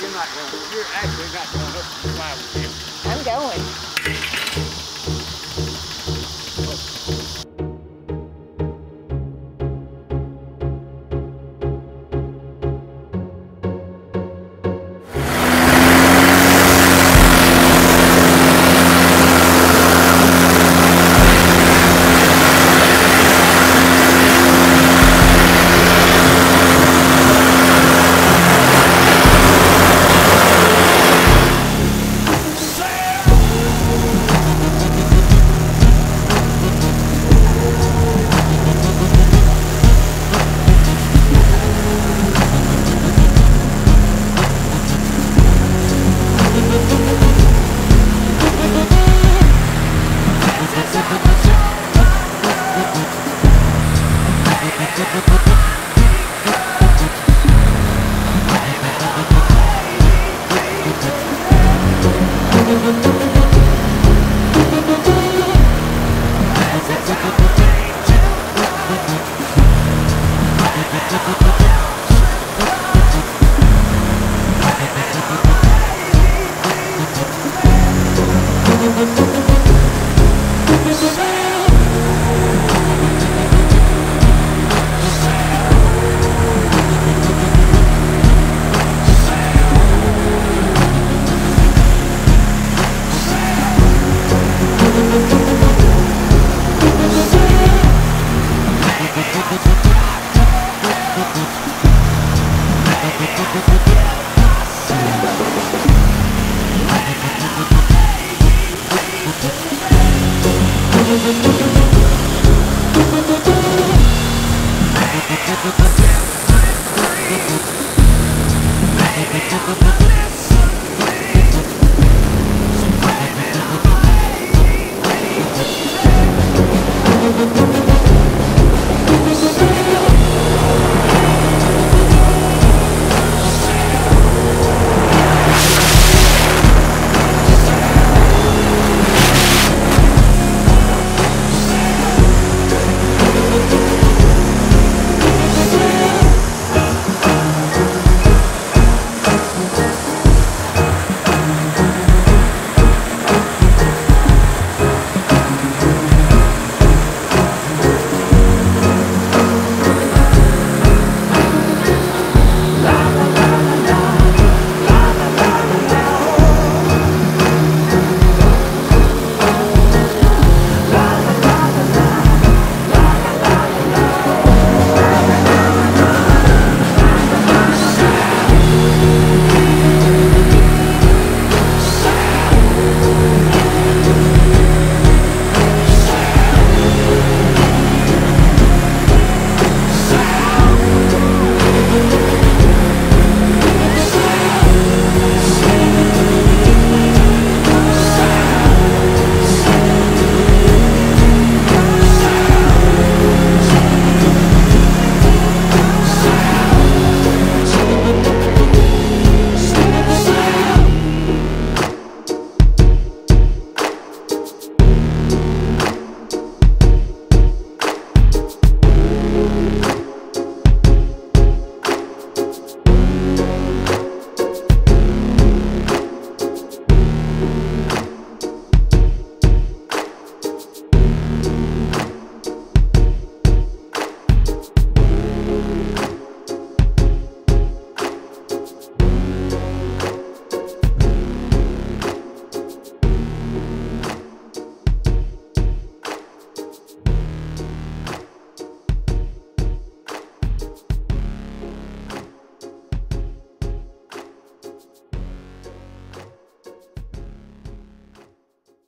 you're not going, you're actually not going up to the five with him. I'm going.